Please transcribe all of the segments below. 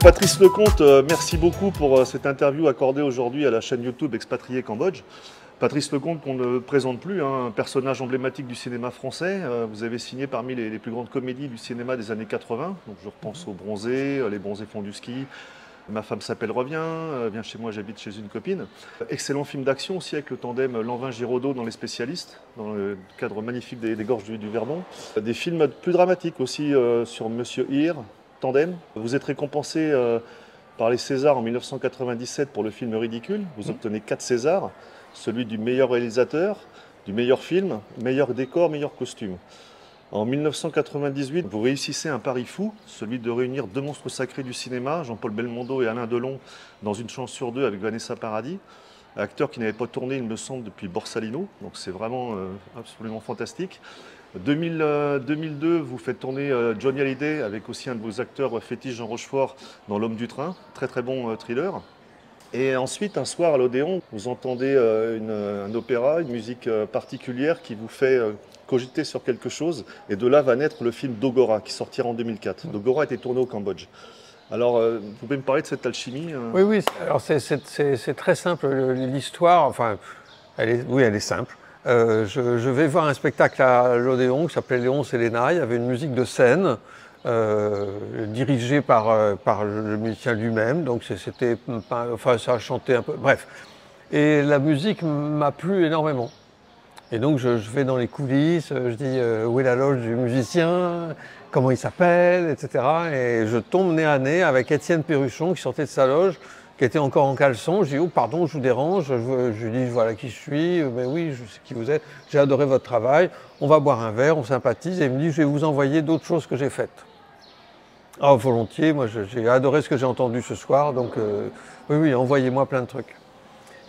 Patrice Lecomte, euh, merci beaucoup pour euh, cette interview accordée aujourd'hui à la chaîne YouTube Expatrié Cambodge. Patrice Lecomte, qu'on ne présente plus, hein, un personnage emblématique du cinéma français. Euh, vous avez signé parmi les, plus grandes comédies du cinéma des années 80. Donc je repense aux Bronzés, Les Bronzés font du ski, Ma femme s'appelle Revient, Viens chez moi, j'habite chez une copine. Excellent film d'action aussi avec le tandem Lanvin-Giraudot dans Les Spécialistes, dans le cadre magnifique des, Gorges du, Verdon. Des films plus dramatiques aussi sur Monsieur Hir, Tandem. Vous êtes récompensé euh, par les Césars en 1997 pour le film Ridicule. Vous obtenez 4 Césars, celui du meilleur réalisateur, du meilleur film, meilleur décor, meilleur costume. En 1998, vous réussissez un pari fou, celui de réunir deux monstres sacrés du cinéma, Jean-Paul Belmondo et Alain Delon, dans une chance sur deux avec Vanessa Paradis, acteur qui n'avait pas tourné, il me semble, depuis Borsalino. Donc c'est vraiment euh, absolument fantastique. 2000, euh, 2002, vous faites tourner euh, Johnny Hallyday avec aussi un de vos acteurs euh, fétiches, Jean Rochefort, dans L'homme du train. Très très bon euh, thriller. Et ensuite, un soir à l'Odéon, vous entendez euh, une- un opéra, une musique euh, particulière qui vous fait euh, cogiter sur quelque chose. Et de là va naître le film Dogora, qui sortira en 2004. Dogora a été tourné au Cambodge. Alors, euh, vous pouvez me parler de cette alchimie euh? Oui, oui. Alors c'est- très simple le- l'histoire. Enfin, elle est, oui, elle est simple. Euh, je, vais voir un spectacle à l'Odéon qui s'appelait Léon Séléna. Il y avait une musique de scène euh, dirigée par, euh, le musicien lui-même. Donc c'était, enfin, ça un peu. Bref. Et la musique m'a plu énormément. Et donc je, vais dans les coulisses, je dis où est la loge du musicien, comment il s'appelle, etc. Et je tombe nez à nez avec Étienne Perruchon qui sortait de sa loge, qui était encore en caleçon. Je dis oh pardon, je vous dérange. Je, lui dis voilà qui je suis, mais oui je sais qui vous êtes. J'ai adoré votre travail. On va boire un verre, on sympathise. Et il me dit je vais vous envoyer d'autres choses que j'ai faites. Ah volontiers, moi j'ai adoré ce que j'ai entendu ce soir. Donc euh, oui oui, envoyez-moi plein de trucs.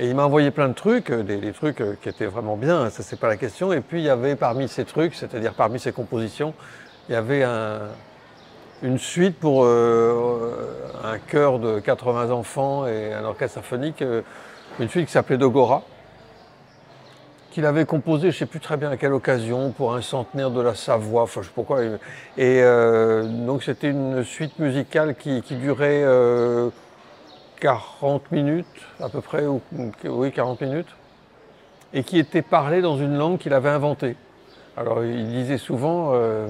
Et il m'a envoyé plein de trucs, euh, des, des trucs euh, qui étaient vraiment bien, hein, ça c'est pas la question. Et puis il y avait parmi ces trucs, c'est-à-dire parmi ces compositions, il y avait un- une suite pour euh, un chœur de 80 enfants et un orchestre symphonique, euh, une suite qui s'appelait Dogora, qu'il avait composée, je ne sais plus très bien à quelle occasion, pour un centenaire de la Savoie, enfin je sais pourquoi. Et euh, donc c'était une suite musicale qui, durait euh, 40 minutes à peu près, ou, oui 40 minutes, et qui était parlée dans une langue qu'il avait inventée. Alors il disait souvent, euh,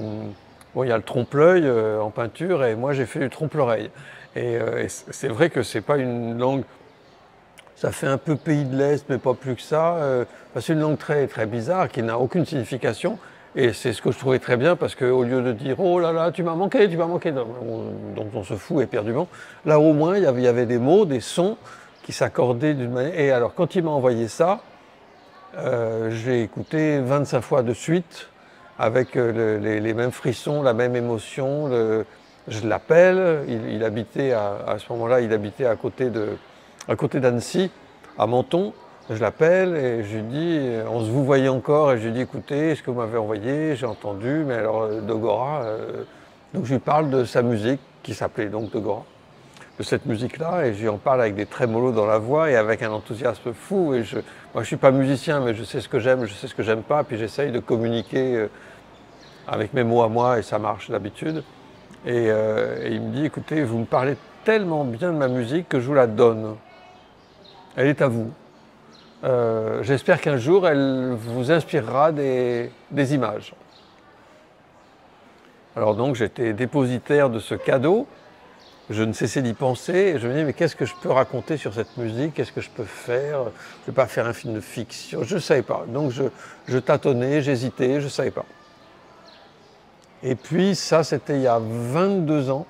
bon il y a le trompe-l'œil euh, en peinture, et moi j'ai fait du trompe-l'oreille. Et, euh, et c'est vrai que c'est pas une langue, ça fait un peu pays de l'Est, mais pas plus que ça. euh, c'est une langue très très bizarre qui n'a aucune signification. Et c'est ce que je trouvais très bien parce qu'au lieu de dire oh là là, tu m'as manqué, tu m'as manqué, dont dont on se fout éperdument, là au moins il y avait, des mots, des sons qui s'accordaient d'une manière. Et alors quand il m'a envoyé ça, j'ai écouté 25 fois de suite avec euh, le- les, mêmes frissons, la même émotion. je l'appelle, il, habitait à, ce moment-là, il habitait à côté de, à côté d'Annecy, à Menton. Je l'appelle et je lui dis, euh, on se vous voyait encore, et je lui dis, écoutez, ce que vous m'avez envoyé, j'ai entendu, mais alors euh, Dogora, donc je lui parle de sa musique qui s'appelait donc Dogora, de cette musique-là, et je lui en parle avec des trémolos dans la voix et avec un enthousiasme fou. Et je, moi, je suis pas musicien, mais je sais ce que j'aime, je sais ce que j'aime pas, puis j'essaye de communiquer avec mes mots à moi, et ça marche d'habitude. Et, euh, et il me dit, écoutez, vous me parlez tellement bien de ma musique que je vous la donne. Elle est à vous. Euh, J'espère qu'un jour, elle vous inspirera des, images. Alors donc, j'étais dépositaire de ce cadeau. Je ne cessais d'y penser je me disais, mais qu'est-ce que je peux raconter sur cette musique? Qu'est-ce que je peux faire? Je ne vais pas faire un film de fiction. Je ne savais pas. Donc, je, je tâtonnais, j'hésitais, je ne savais pas. Et puis, ça, c'était il y a 22 ans.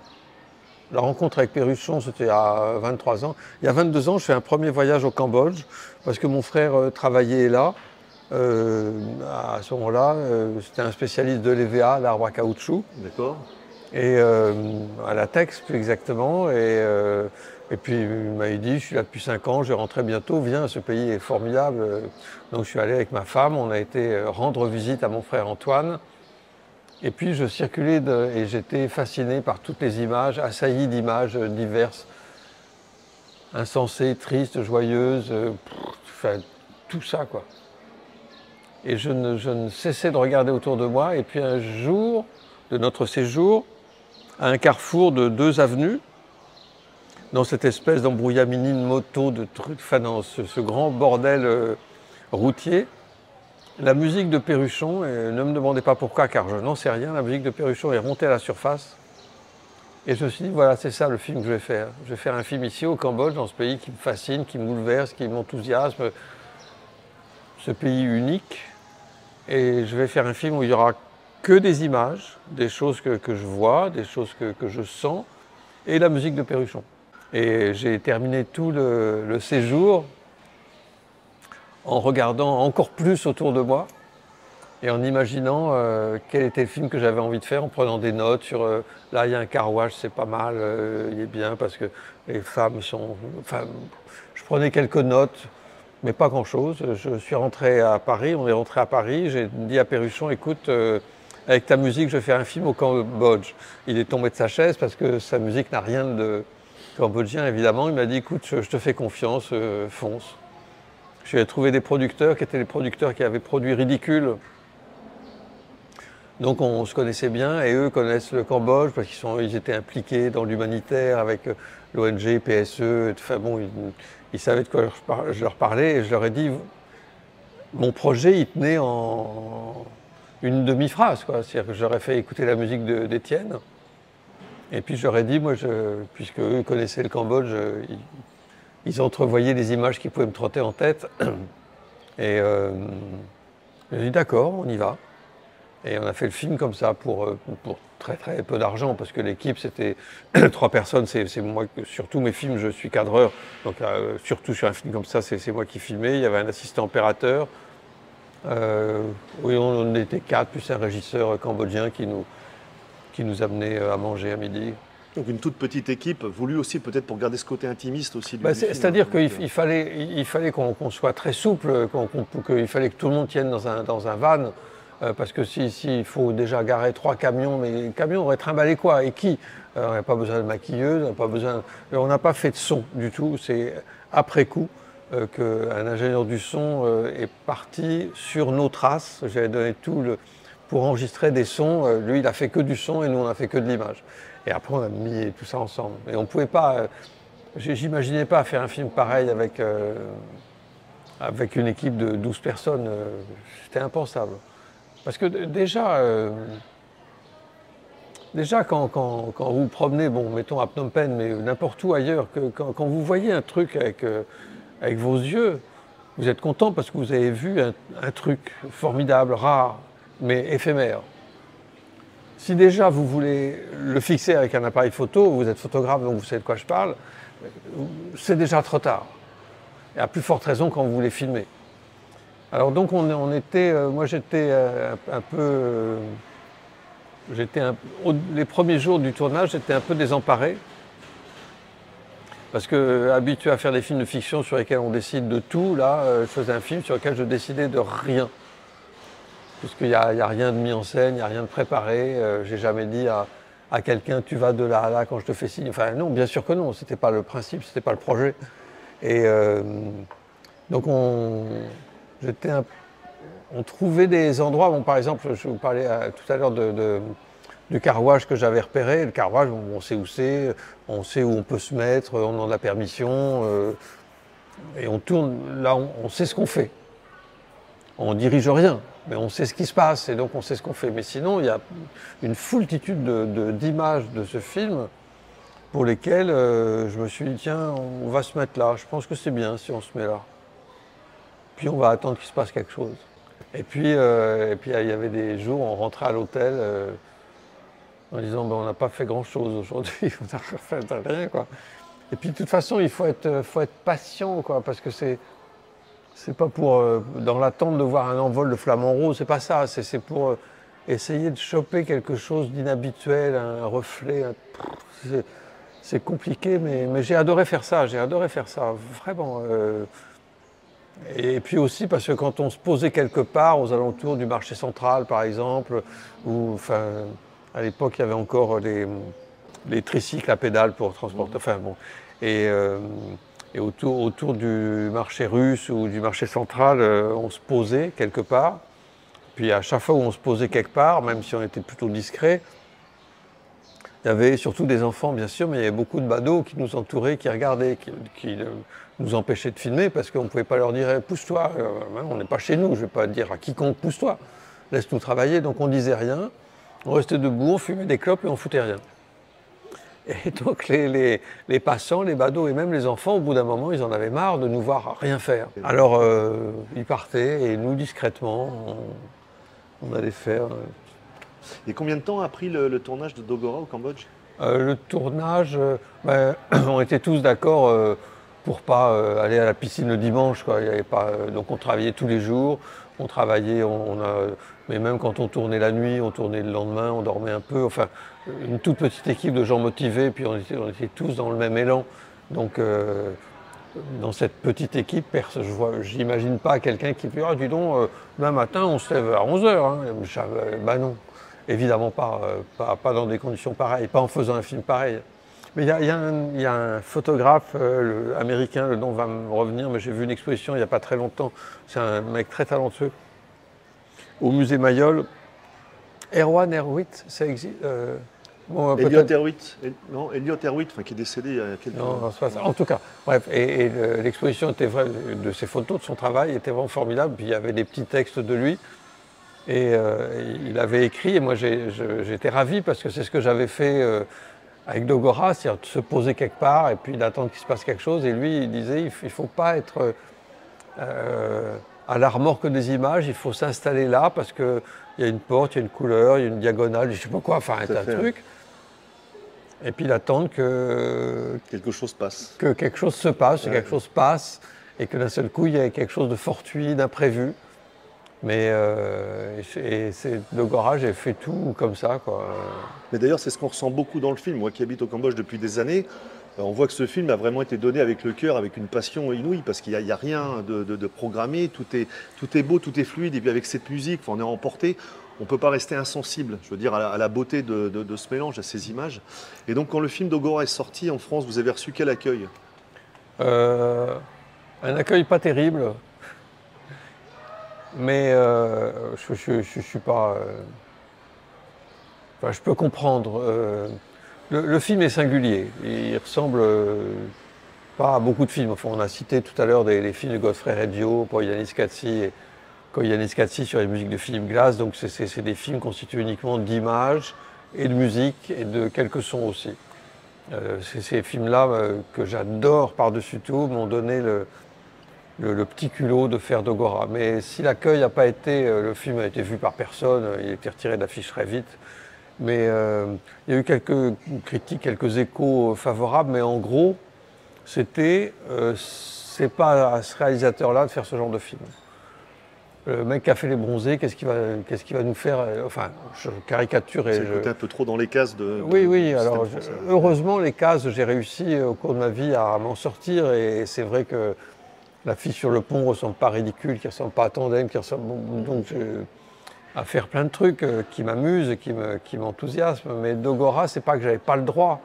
La rencontre avec Perruchon, c'était il y a 23 ans. Il y a 22 ans, je fais un premier voyage au Cambodge parce que mon frère euh, travaillait là. Euh, à ce moment-là, euh, c'était un spécialiste de l'EVA, l'arbre à caoutchouc, D'accord et euh, à la Tex plus exactement. Et, euh, et puis il m'a dit, je suis là depuis 5 ans, je rentrais bientôt, viens, ce pays est formidable. Donc je suis allé avec ma femme, on a été rendre visite à mon frère Antoine. Et puis je circulais et j'étais fasciné par toutes les images, assailli d'images euh, diverses, insensées, tristes, joyeuses, euh, pff, tout ça quoi. Et je ne, je ne cessais de regarder autour de moi. Et puis un jour de notre séjour, à un carrefour de deux avenues, dans cette espèce d'embrouillamini de moto, de trucs, enfin dans ce, grand bordel euh, routier. La musique de Perruchon, et ne me demandez pas pourquoi car je n'en sais rien, la musique de Perruchon est remontée à la surface. Et je me suis dit, voilà, c'est ça le film que je vais faire. Je vais faire un film ici au Cambodge, dans ce pays qui me fascine, qui me bouleverse, qui m'enthousiasme, ce pays unique. Et je vais faire un film où il n'y aura que des images, des choses que, je vois, des choses que, que je sens, et la musique de Perruchon. Et j'ai terminé tout le, séjour en regardant encore plus autour de moi et en imaginant euh, quel était le film que j'avais envie de faire, en prenant des notes sur euh, là il y a un carouage, c'est pas mal, euh, il est bien parce que les femmes sont. Enfin, je prenais quelques notes, mais pas grand chose. Je suis rentré à Paris, on est rentré à Paris, j'ai dit à Perruchon, écoute, avec ta musique, je vais faire un film au Cambodge. Il est tombé de sa chaise parce que sa musique n'a rien de cambodgien, évidemment. Il m'a dit écoute, je te fais confiance, fonce. Je vais trouver des producteurs qui étaient les producteurs qui avaient produit Ridicule. Donc on se connaissait bien et eux connaissent le Cambodge parce qu'ils ils étaient impliqués dans l'humanitaire avec euh, l'ONG, PSE. Enfin bon, ils, savaient de quoi je leur parlais et je leur ai dit mon projet il tenait en une demi-phrase. C'est-à-dire que j'aurais fait écouter la musique d'Étienne. Et puis j'aurais dit, moi, je, puisque eux connaissaient le Cambodge, ils, entrevoyaient des images qui pouvaient me trotter en tête. Et euh, j'ai dit, d'accord, on y va. Et on a fait le film comme ça pour, euh, très très peu d'argent, parce que l'équipe, c'était trois personnes. C'est moi, surtout mes films, je suis cadreur. Donc euh, surtout sur un film comme ça, c'est moi qui filmais. Il y avait un assistant opérateur. oui, on était quatre, plus un régisseur cambodgien qui nous, qui nous amenait euh, à manger à midi. Donc une toute petite équipe, voulue aussi peut-être pour garder ce côté intimiste aussi. Bah, c'est-à-dire qu'il euh, fallait, il fallait qu'on soit très souple, qu'il fallait que tout le monde tienne dans un, dans un van, euh, parce que s'il si, faut déjà garer trois camions, mais les camions auraient trimballé quoi? Et qui? On n'a pas besoin de maquilleuse, on n'a pas besoin, on n'a pas fait de son du tout. C'est après coup qu'un ingénieur du son est parti sur nos traces. J'avais donné tout le pour enregistrer des sons. Euh, lui, il a fait que du son et nous, on a fait que de l'image. Et après, on a mis tout ça ensemble. Et on pouvait pas. Euh, j'imaginais pas faire un film pareil avec, euh, avec une équipe de 12 personnes. C'était impensable. Parce que déjà, déjà quand, quand, quand, vous promenez, bon, mettons à Phnom Penh, mais n'importe où ailleurs, que, quand, quand, vous voyez un truc avec, avec vos yeux, vous êtes content parce que vous avez vu un truc formidable, rare, mais éphémère. Si déjà vous voulez le fixer avec un appareil photo, vous êtes photographe donc vous savez de quoi je parle, c'est déjà trop tard. Et à plus forte raison quand vous voulez filmer. Alors donc on, était, euh, moi j'étais euh, un, peu, euh, j'étais les premiers jours du tournage, j'étais un peu désemparé. Parce que habitué à faire des films de fiction sur lesquels on décide de tout, là, je faisais un film sur lequel je décidais de rien puisqu'il n'y a, a, rien de mis en scène, il n'y a rien de préparé. Euh, j'ai jamais dit à, quelqu'un tu vas de là à là quand je te fais signe. Enfin non, bien sûr que non, c'était pas le principe, c'était pas le projet. Et euh, donc on, on trouvait des endroits, bon, par exemple, je vous parlais euh, tout à l'heure du carouage que j'avais repéré. Le carouage, on sait où c'est, on sait où on peut se mettre, on en a la permission. et on tourne, là, on sait ce qu'on fait. On dirige rien mais on sait ce qui se passe et donc on sait ce qu'on fait. Mais sinon, il y a une foultitude d'images de, ce film pour lesquelles euh, je me suis dit, tiens, on va se mettre là. Je pense que c'est bien si on se met là. Puis on va attendre qu'il se passe quelque chose. Et puis, euh, et puis il y avait des jours, on rentrait à l'hôtel euh, en disant, ben, on n'a pas fait grand-chose aujourd'hui, on n'a rien. Quoi. Et puis de toute façon, il faut être, faut être patient, quoi, parce que c'est c'est pas pour, euh, dans l'attente de voir un envol de flamant rose, c'est pas ça. C'est pour euh, essayer de choper quelque chose d'inhabituel, un reflet. C'est compliqué, mais, j'ai adoré faire ça. J'ai adoré faire ça, vraiment. Euh. et puis aussi parce que quand on se posait quelque part, aux alentours du marché central, par exemple, où, enfin, à l'époque, il y avait encore les, les tricycles à pédales pour transporter. Enfin bon. Et et autour, du marché russe ou du marché central, euh, on se posait quelque part. Puis à chaque fois où on se posait quelque part, même si on était plutôt discret, Il y avait surtout des enfants, bien sûr, mais il y avait beaucoup de badauds qui nous entouraient, qui regardaient, qui, nous empêchaient de filmer parce qu'on ne pouvait pas leur dire eh, pousse-toi, euh, on n'est pas chez nous, je ne vais pas dire à quiconque pousse-toi, laisse-nous travailler. Donc on disait rien, on restait debout, on fumait des clopes et on foutait rien. Et donc les, passants, les badauds et même les enfants, au bout d'un moment, ils en avaient marre de nous voir rien faire. Alors euh, ils partaient et nous, discrètement, on, allait faire. Euh, et combien de temps a pris le, tournage de Dogora au Cambodge? Euh, Le tournage, ben, on était tous d'accord pour pas aller à la piscine le dimanche. Quoi. Il y avait pas, donc on travaillait tous les jours, on travaillait, on, a, mais même quand on tournait la nuit, on tournait le lendemain, on dormait un peu. Enfin, une toute petite équipe de gens motivés, puis on était, tous dans le même élan. Donc, euh, dans cette petite équipe, je n'imagine pas quelqu'un qui peut Ah, dis donc, euh, demain matin, on se lève à 11h. Hein. Ben non, évidemment pas, pas, dans des conditions pareilles, pas en faisant un film pareil. Mais il y, a un photographe américain, le nom va me revenir, mais j'ai vu une exposition il n'y a pas très longtemps. C'est un mec très talentueux au musée Mayol. Erwan Erwitt, ça existe euh, Elliot Erwitt, non, Elliot Erwitt, qui est décédé il y a quelques non, En tout cas, bref, et, l'exposition était vraie, de ses photos, de son travail, était vraiment formidable. Puis il y avait des petits textes de lui. Et euh, il avait écrit, et moi j'étais ravi parce que c'est ce que j'avais fait euh, avec Dogora, c'est-à-dire de se poser quelque part et puis d'attendre qu'il se passe quelque chose. Et lui, il disait, il ne faut pas être à la remorque des images, il faut s'installer là parce qu'il y a une porte, il y a une couleur, il y a une diagonale, je ne sais pas quoi, enfin un truc. Et puis d'attendre que. Quelque chose passe. Que quelque chose se passe, que quelque chose passe, et que d'un seul coup, il y ait quelque chose de fortuit, d'imprévu. Mais euh, et de Gora, j'ai fait tout comme ça. Quoi. Mais d'ailleurs, c'est ce qu'on ressent beaucoup dans le film. Moi qui habite au Cambodge depuis des années, on voit que ce film a vraiment été donné avec le cœur, avec une passion inouïe, parce qu'il n'y a, rien de, programmé, tout est, tout est beau, tout est fluide, et puis avec cette musique, on est emporté, on ne peut pas rester insensible, je veux dire, à la, beauté de, ce mélange, à ces images. Et donc quand le film d'Ogora est sorti en France, vous avez reçu quel accueil? Euh, Un accueil pas terrible, mais euh, je ne suis pas... Enfin, je peux comprendre. Le, film est singulier. Il ressemble euh, pas à beaucoup de films. Enfin, on a cité tout à l'heure les films de Godfrey Reggio, pour Yanis Katsi et Yanis Katsi sur les musiques de Philippe Glass. Donc, c'est des films constitués uniquement d'images et de musique et de quelques sons aussi. Euh, ces films-là euh, que j'adore par-dessus tout m'ont donné le, le, petit culot de faire Dogora. Mais si l'accueil n'a pas été, le film a été vu par personne, il a été retiré d'affiche très vite. Mais euh, il y a eu quelques critiques, quelques échos favorables, mais en gros, c'était euh, c'est pas à ce réalisateur-là de faire ce genre de film. Le mec qui a fait les bronzés, qu'est-ce qu'il va, qu'est-ce qu'il va nous faire euh, Enfin, je caricature et je. un peu trop dans les cases de. Oui, oui. Alors, heureusement, les cases, j'ai réussi au cours de ma vie à m'en sortir, et c'est vrai que la fille sur le pont ressemble pas ridicule, qui ressemble pas à Tandem, qui ressemble. Donc, à faire plein de trucs euh, qui m'amusent, qui, qui m'enthousiasment. Mais Dogora, c'est pas que j'avais pas le droit,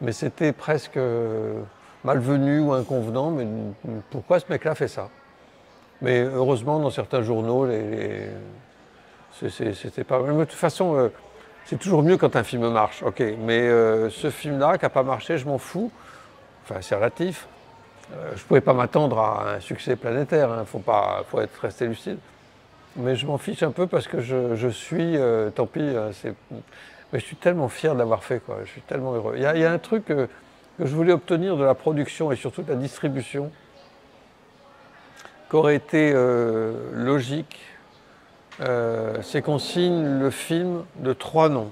mais c'était presque euh, malvenu ou inconvenant. Mais pourquoi ce mec-là fait ça? Mais heureusement, dans certains journaux, c'était pas. De toute façon, euh, c'est toujours mieux quand un film marche, ok. Mais ce film-là, qui n'a pas marché, je m'en fous. Enfin, c'est relatif. je ne pouvais pas m'attendre à un succès planétaire, il hein. faut, pas, faut être resté lucide. Mais je m'en fiche un peu parce que je, suis, euh, tant pis, euh, mais je suis tellement fier d'avoir fait, quoi. Je suis tellement heureux. Il y, a, un truc que, je voulais obtenir de la production et surtout de la distribution, qu'aurait été euh, logique, c'est qu'on signe le film de trois noms.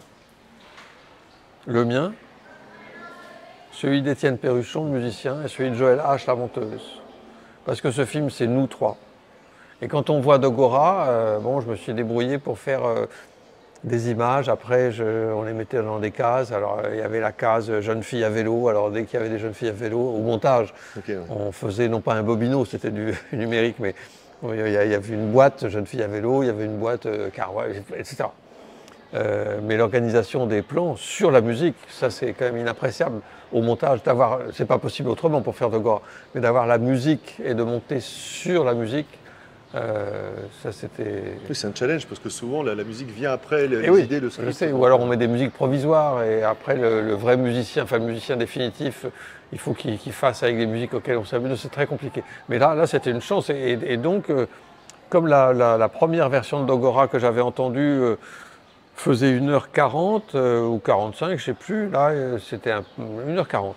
Le mien, celui d'Étienne Perruchon, le musicien, et celui de Joël H, la monteuse. Parce que ce film, c'est nous trois. Et quand on voit Dogora, euh, bon, je me suis débrouillé pour faire euh, des images. Après, on les mettait dans des cases. Alors, il y avait la case jeune fille à vélo. Alors, dès qu'il y avait des jeunes filles à vélo, au montage, on faisait non pas un bobino, c'était du numérique, mais il y avait une boîte jeune fille à vélo, il y avait une boîte euh, etc. mais l'organisation des plans sur la musique, ça c'est quand même inappréciable au montage d'avoir, c'est pas possible autrement pour faire de mais d'avoir la musique et de monter sur la musique, ça c'était. Oui, c'est un challenge parce que souvent la, musique vient après les, eh idées, le script. Ou alors on met des musiques provisoires et après le, vrai musicien, enfin le musicien définitif, il faut qu'il fasse avec les musiques auxquelles on s'amuse. C'est très compliqué. Mais là, là c'était une chance et, donc comme la, première version de Dogora que j'avais entendue faisait 1h40 euh, ou 45, je ne sais plus, là euh, c'était 1h40.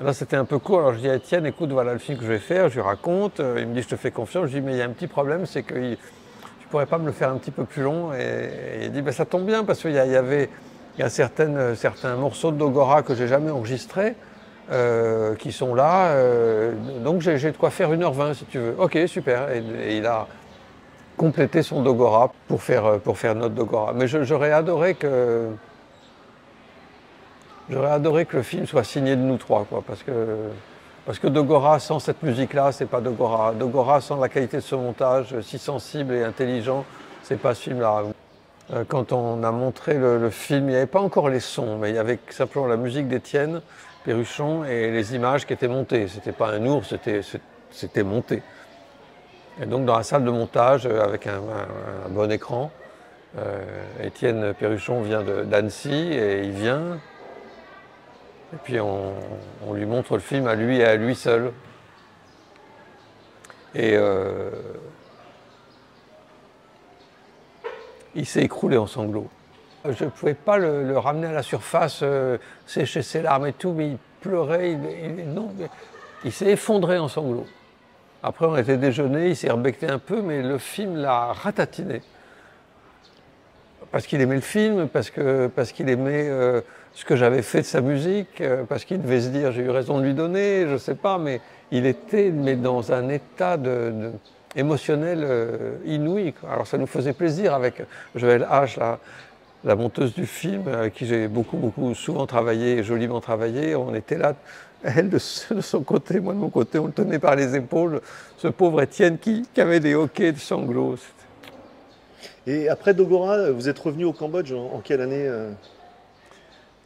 Là c'était un peu court, alors je dis à Étienne, écoute, voilà le film que je vais faire, je lui raconte, euh, il me dit je te fais confiance, je dis mais il y a un petit problème, c'est que tu pourrais pas me le faire un petit peu plus long, et, il dit ben, ça tombe bien parce qu'il y, avait il y a certaines, certains morceaux de Dogora que j'ai jamais enregistrés. qui sont là, donc j'ai de quoi faire 1h20 si tu veux. Ok, super. et il a, compléter son Dogora pour faire, euh, pour faire notre Dogora. Mais j'aurais adoré que. J'aurais adoré que le film soit signé de nous trois, quoi, parce que, parce que Dogora sans cette musique-là, c'est pas Dogora. Dogora sans la qualité de ce montage si sensible et intelligent, c'est pas ce film-là. Euh, quand on a montré le, film, il n'y avait pas encore les sons, mais il y avait simplement la musique d'Étienne Perruchon et les images qui étaient montées. C'était pas un ours, c'était monté. Et donc dans la salle de montage, euh, avec un, bon écran, euh, Étienne Perruchon vient d'Annecy et il vient. Et puis on, lui montre le film à lui et à lui seul. Et euh, il s'est écroulé en sanglots. Je ne pouvais pas le, ramener à la surface, sécher ses larmes et tout, mais il pleurait, il s'est effondré en sanglots. Après, on était déjeuné, il s'est rebecté un peu, mais le film l'a ratatiné. Parce qu'il aimait le film, parce qu'il aimait euh, ce que j'avais fait de sa musique, euh, parce qu'il devait se dire j'ai eu raison de lui donner, je ne sais pas, mais il était mais dans un état de, émotionnel euh, inouï. Alors ça nous faisait plaisir avec Joël H, la, la monteuse du film, avec qui j'ai beaucoup, beaucoup souvent travaillé, joliment travaillé. On était là elle de, son côté, moi de mon côté, on le tenait par les épaules, ce pauvre Étienne qui, avait des hoquets de sanglots. Et après Dogora, vous êtes revenu au Cambodge en, quelle année euh?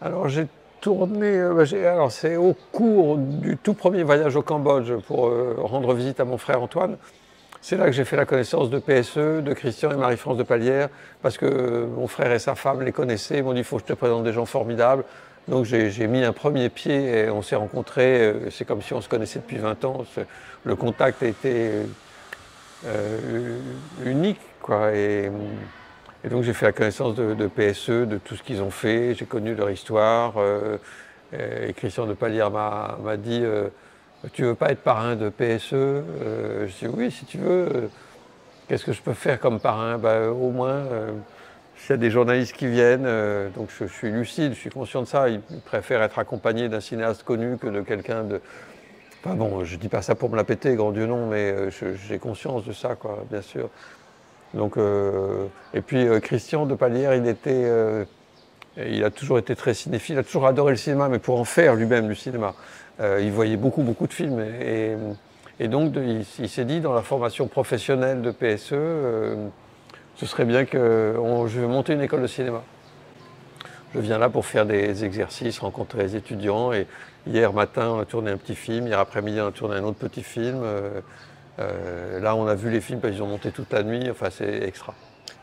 Alors j'ai tourné, euh, bah, alors c'est au cours du tout premier voyage au Cambodge pour euh, rendre visite à mon frère Antoine. C'est là que j'ai fait la connaissance de PSE, de Christian et Marie-France de Palière, parce que mon frère et sa femme les connaissaient. Ils m'ont dit il faut que je te présente des gens formidables. Donc j'ai mis un premier pied et on s'est rencontrés. C'est comme si on se connaissait depuis 20 ans. Le contact a été unique. Et, donc j'ai fait la connaissance de, PSE, de tout ce qu'ils ont fait. J'ai connu leur histoire. Euh, et Christian de Palière m'a dit Tu veux pas être parrain de PSE Je dis Oui, si tu veux. Qu'est-ce que je peux faire comme parrain? Bah, Au moins s'il y a des journalistes qui viennent, euh, donc je, suis lucide, je suis conscient de ça. Ils préfèrent être accompagnés d'un cinéaste connu que de quelqu'un de. Enfin bon, je dis pas ça pour me la péter, grand Dieu non, mais euh, j'ai conscience de ça, quoi, bien sûr. Donc, euh, et puis Christian de Palière, il était, il a toujours été très cinéphile, il a toujours adoré le cinéma, mais pour en faire lui-même du cinéma, il voyait beaucoup, beaucoup de films, et, donc il, s'est dit dans la formation professionnelle de PSE ce serait bien que je vais monter une école de cinéma. Je viens là pour faire des exercices, rencontrer les étudiants. Et hier matin, on a tourné un petit film. Hier après-midi, on a tourné un autre petit film. Euh, euh, là, on a vu les films parce qu'ils ont monté toute la nuit. Enfin, c'est extra.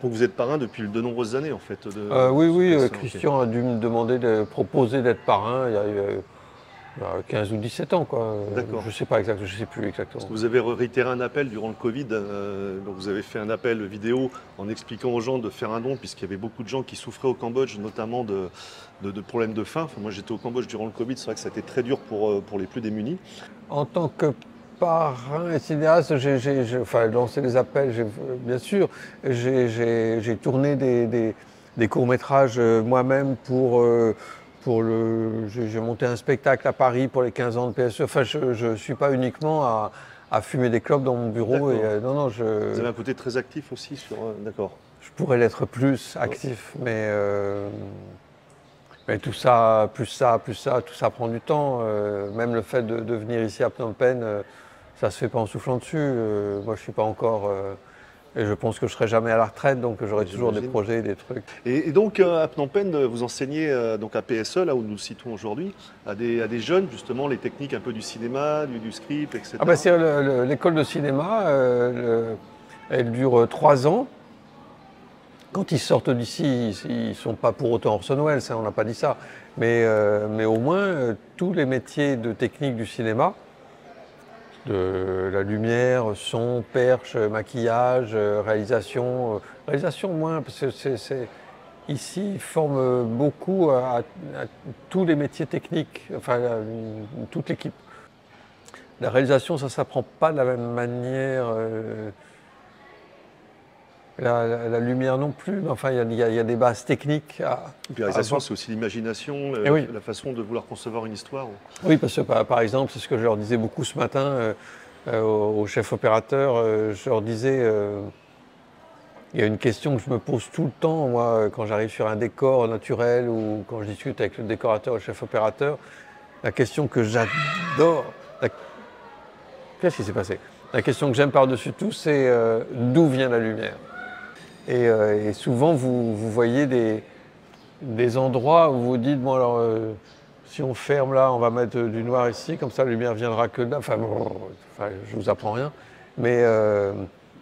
Donc vous êtes parrain depuis de nombreuses années, en fait. Euh, oui, oui. Christian a dû me demander de proposer d'être parrain. Il y a 15 bah, ou 17 ans, quoi. D'accord. Je ne sais pas exactement, je sais plus exactement. vous avez réitéré un appel durant le Covid, euh, donc vous avez fait un appel vidéo en expliquant aux gens de faire un don, puisqu'il y avait beaucoup de gens qui souffraient au Cambodge, notamment de, de, problèmes de faim. moi, j'étais au Cambodge durant le Covid, c'est vrai que ça a été très dur pour, euh, pour les plus démunis. En tant que parrain et cinéaste, j'ai enfin, lancé des appels, bien sûr. J'ai tourné des, des, courts-métrages euh, moi-même pour pour le, j'ai monté un spectacle à Paris pour les 15 ans de PSE. Enfin, je ne suis pas uniquement à, fumer des clopes dans mon bureau. Et, euh, non, non, je... Vous avez un côté très actif aussi sur. Euh, d'accord. Je pourrais l'être plus actif, mais, euh, mais tout ça, plus ça, plus ça, tout ça prend du temps. même le fait de, de, venir ici à Phnom Penh, ça se fait pas en soufflant dessus. moi, je suis pas encore et je pense que je serai jamais à la retraite, donc j'aurai toujours des projets, des trucs. Et, donc euh, à Phnom Penh, vous enseignez euh, donc à PSE, là où nous nous situons aujourd'hui, à des, à des, jeunes justement les techniques un peu du cinéma, du, script, etc. Ah bah c'est l'école de cinéma. Euh, Elle dure trois ans. Quand ils sortent d'ici, ils ne sont pas pour autant Orson Welles, ça, on n'a pas dit ça. Mais, mais au moins, tous les métiers de technique du cinéma, de la lumière, son, perche, maquillage, réalisation, réalisation moins, parce que c'est ici forme beaucoup à, tous les métiers techniques, enfin toute l'équipe. La réalisation, ça ne s'apprend pas de la même manière. Euh, la, lumière non plus, mais enfin, il y, a des bases techniques. À, la réalisation, c'est aussi l'imagination, eh la façon de vouloir concevoir une histoire. Oui, parce que par, exemple, c'est ce que je leur disais beaucoup ce matin euh, euh, au, chef opérateur, je leur disais il y a une question que je me pose tout le temps, moi, quand j'arrive sur un décor naturel ou quand je discute avec le décorateur ou le chef opérateur. La question que j'adore. Qu'est-ce qui s'est passé? La question que j'aime par-dessus tout, c'est euh, d'où vient la lumière? Euh, et, souvent, vous, voyez des, endroits où vous dites bon, alors, euh, si on ferme là, on va mettre du noir ici, comme ça la lumière viendra que là. Enfin, bon, enfin je vous apprends rien. Mais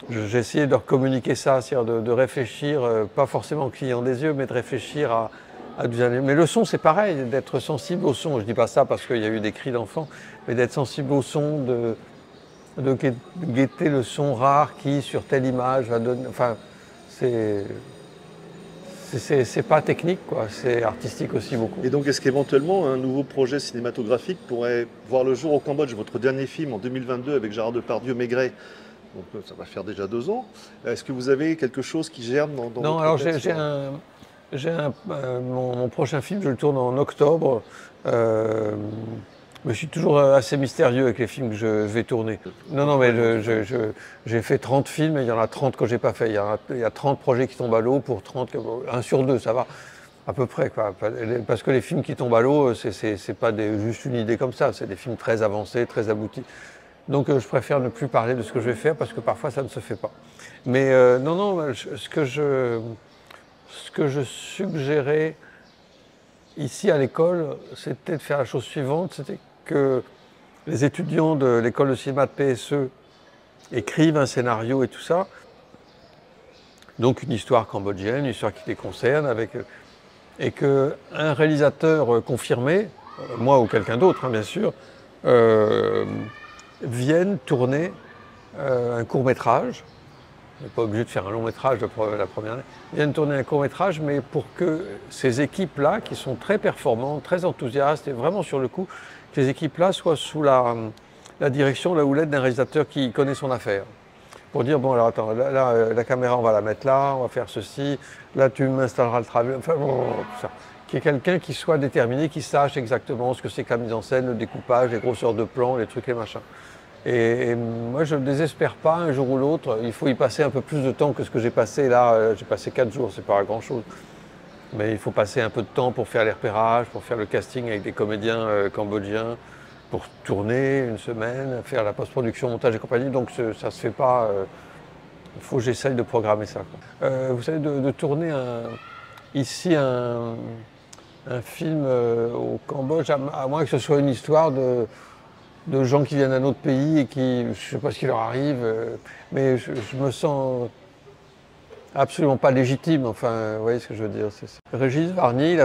j'ai essayé de leur communiquer ça, c'est-à-dire de, réfléchir, euh, pas forcément en clignant des yeux, mais de réfléchir à, à Mais le son, c'est pareil, d'être sensible au son. Je ne dis pas ça parce qu'il y a eu des cris d'enfants, mais d'être sensible au son, de, de guetter le son rare qui, sur telle image, va donner. Enfin, c'est. C'est pas technique, quoi. c'est artistique aussi beaucoup. Et donc, est-ce qu'éventuellement un nouveau projet cinématographique pourrait voir le jour au Cambodge? Votre dernier film en 2022 avec Gérard Depardieu, Maigret, donc ça va faire déjà deux ans. Est-ce que vous avez quelque chose qui germe dans, dans Non, alors j'ai un, un euh, mon, prochain film, je le tourne en octobre. Euh, mais je suis toujours assez mystérieux avec les films que je vais tourner. Non, non, mais j'ai fait 30 films et il y en a 30 que j'ai pas fait. Il y, a, il y, a, 30 projets qui tombent à l'eau pour 30, un sur deux, ça va. À peu près, quoi. Parce que les films qui tombent à l'eau, c'est pas juste une idée comme ça, c'est des films très avancés, très aboutis. Donc euh, je préfère ne plus parler de ce que je vais faire parce que parfois ça ne se fait pas. Mais euh, non, non, ce, que je, ce que je suggérais ici à l'école, c'était de faire la chose suivante, c'était les étudiants de l'école de cinéma de PSE écrivent un scénario et tout ça. Donc une histoire cambodgienne, une histoire qui les concerne, avec, et qu'un réalisateur confirmé, moi ou quelqu'un d'autre hein, bien sûr, euh, viennent tourner euh, un court métrage. N'est pas obligé de faire un long métrage la première année. Viennent tourner un court métrage, mais pour que ces équipes-là, qui sont très performantes, très enthousiastes et vraiment sur le coup, que ces équipes-là soient sous la, direction, la houlette d'un réalisateur qui connaît son affaire. Pour dire, bon, alors attends, là, euh, la caméra, on va la mettre là, on va faire ceci, là, tu m'installeras le travail, enfin, bon, tout ça qui est quelqu'un qui soit déterminé, qui sache exactement ce que c'est que la mise en scène, le découpage, les grosseurs de plans, les trucs et machins. Et, moi, je ne désespère pas un jour ou l'autre. Il faut y passer un peu plus de temps que ce que j'ai passé là. Euh, j'ai passé quatre jours, c'est pas grand-chose. Mais il faut passer un peu de temps pour faire les repérages, pour faire le casting avec des comédiens euh, cambodgiens, pour tourner une semaine, faire la post-production, montage et compagnie. Donc ça se fait pas. Euh, il faut que j'essaye de programmer ça. vous savez, de, tourner ici un, un film euh, au Cambodge, à, moins que ce soit une histoire de, de gens qui viennent d'un autre pays et qui, je ne sais pas ce qui leur arrive, euh, mais je, me sens absolument pas légitime. Enfin, vous voyez ce que je veux dire. Régis Varnier,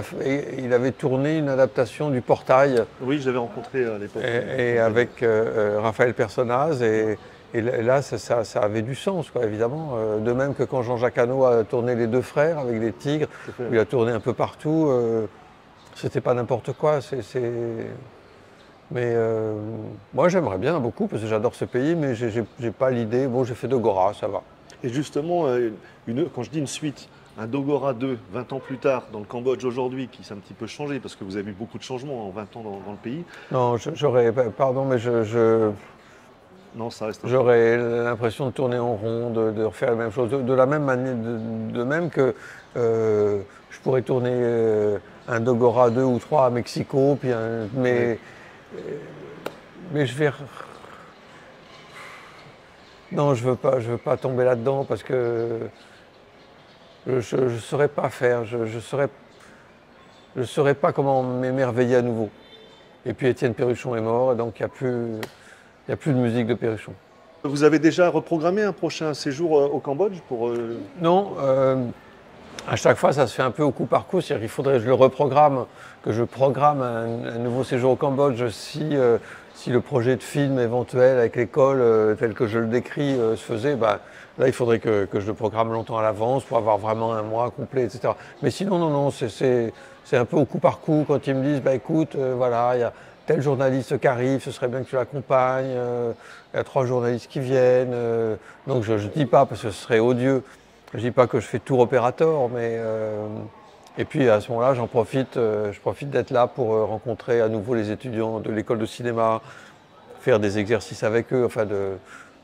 il, avait tourné une adaptation du Portail. Oui, je l'avais rencontré à l'époque. Et, avec euh, Raphaël Personnaz. Et, là, ça, avait du sens, quoi, évidemment. de même que quand Jean-Jacques Hano a tourné Les Deux Frères avec des tigres, il a tourné un peu partout. C'était pas n'importe quoi. C'est, Mais euh, moi, j'aimerais bien beaucoup parce que j'adore ce pays, mais j'ai, n'ai pas l'idée. Bon, j'ai fait Dogora, ça va. Et justement, euh, une, quand je dis une suite, un Dogora 2, 20 ans plus tard, dans le Cambodge aujourd'hui, qui s'est un petit peu changé, parce que vous avez eu beaucoup de changements en 20 ans dans, le pays. Non, j'aurais. Pardon, mais je. non, ça reste. J'aurais l'impression de tourner en rond, de, refaire la même chose, de, la même manière, de, même que euh, je pourrais tourner un Dogora 2 ou 3 à Mexico, puis mais, mais je vais. Non, je veux pas, je veux pas tomber là-dedans parce que je ne saurais pas faire, je ne saurais, je saurais pas comment m'émerveiller à nouveau. Et puis Étienne Perruchon est mort, et donc il n'y a, plus, a plus de musique de Perruchon. Vous avez déjà reprogrammé un prochain séjour euh, au Cambodge pour... euh, Non, euh, à chaque fois, ça se fait un peu au coup par coup. C'est-à-dire qu'il faudrait que je le reprogramme, que je programme un, nouveau séjour au Cambodge si, euh, si le projet de film éventuel avec l'école, euh, tel que je le décris, euh, se faisait. Bah, là, il faudrait que, que je le programme longtemps à l'avance pour avoir vraiment un mois complet, etc. Mais sinon, non, non, c'est- un peu au coup par coup quand ils me disent, bah, écoute, euh, voilà, il y a tel journaliste qui arrive, ce serait bien que tu l'accompagnes. euh, il y a trois journalistes qui viennent. donc je ne dis pas parce que ce serait odieux. Je dis pas que je fais tour opérateur, mais euh, et puis à ce moment-là, j'en profite, euh, je profite d'être là pour euh, rencontrer à nouveau les étudiants de l'école de cinéma, faire des exercices avec eux, enfin de,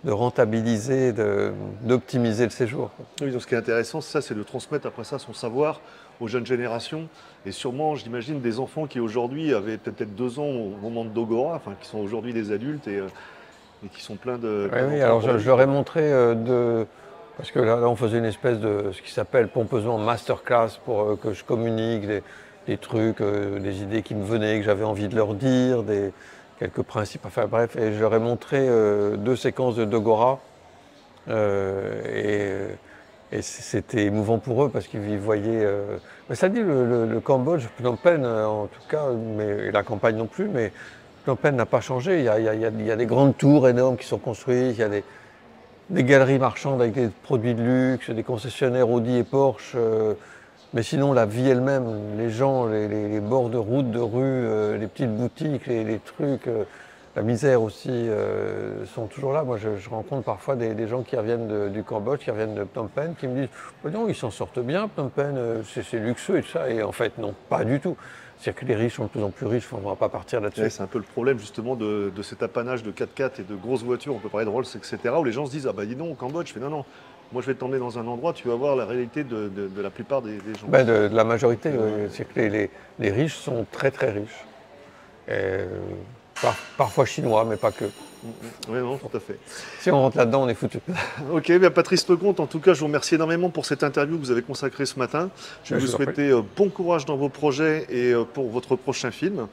de rentabiliser, de- d'optimiser le séjour. Oui, donc ce qui est intéressant, c'est ça, c'est de transmettre après ça son savoir aux jeunes générations. Et sûrement, j'imagine, des enfants qui aujourd'hui avaient peut-être deux ans au moment de Dogora, enfin qui sont aujourd'hui des adultes et, et qui sont pleins de... Oui, oui, alors je, je leur ai montré euh, de. Parce que là, on faisait une espèce de ce qui s'appelle pompeusement masterclass pour euh, que je communique des, trucs, euh, des idées qui me venaient, que j'avais envie de leur dire, des, quelques principes. Enfin bref, et je leur ai montré euh, deux séquences de Dogora. et et c'était émouvant pour eux parce qu'ils voyaient. Mais ça dit, le, le- le Cambodge, Phnom Penh en tout cas, mais, et la campagne non plus, mais Phnom Penh n'a pas changé. Il y, a, des grandes tours énormes qui sont construites, des galeries marchandes avec des produits de luxe, des concessionnaires Audi et Porsche. euh, mais sinon, la vie elle-même, les gens, les, bords de route, de rue, euh, les petites boutiques, les, trucs, euh, la misère aussi, sont toujours là. Moi, je, rencontre parfois des, gens qui reviennent du Cambodge, qui reviennent de Phnom Penh, qui me disent Bah Non, ils s'en sortent bien, Phnom Penh, c'est luxueux et ça. Et en fait, non, pas du tout. C'est-à-dire que les riches sont de plus en plus riches, on ne va pas partir là-dessus. Ouais, c'est un peu le problème justement de, de cet apanage de 4x4 et de grosses voitures, on peut parler de Rolls, etc., où les gens se disent Ah bah dis donc, au Cambodge, je fais non, non, moi je vais t'emmener dans un endroit, tu vas voir la réalité de, de- de la plupart des, des gens. Ben, de, la majorité, c'est que les, les- les riches sont très très riches. Et, euh, par- parfois chinois, mais pas que. Oui, non, tout à fait. Si on rentre là-dedans, on est foutu. Ok, bien Patrice Lecomte, en tout cas, je vous remercie énormément pour cette interview que vous avez consacrée ce matin. Je vais vous souhaiter euh, bon courage dans vos projets et euh, pour votre prochain film.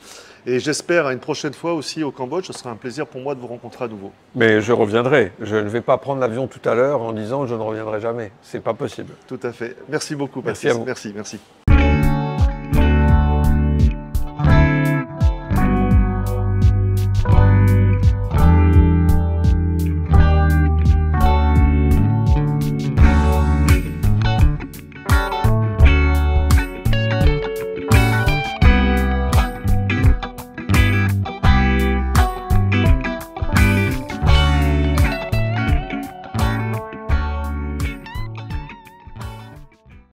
Et j'espère à une prochaine fois aussi au Cambodge. Ce sera un plaisir pour moi de vous rencontrer à nouveau. Mais je reviendrai. Je ne vais pas prendre l'avion tout à l'heure en disant je ne reviendrai jamais. C'est pas possible. Tout à fait. Merci beaucoup, Merci à vous. Merci, merci.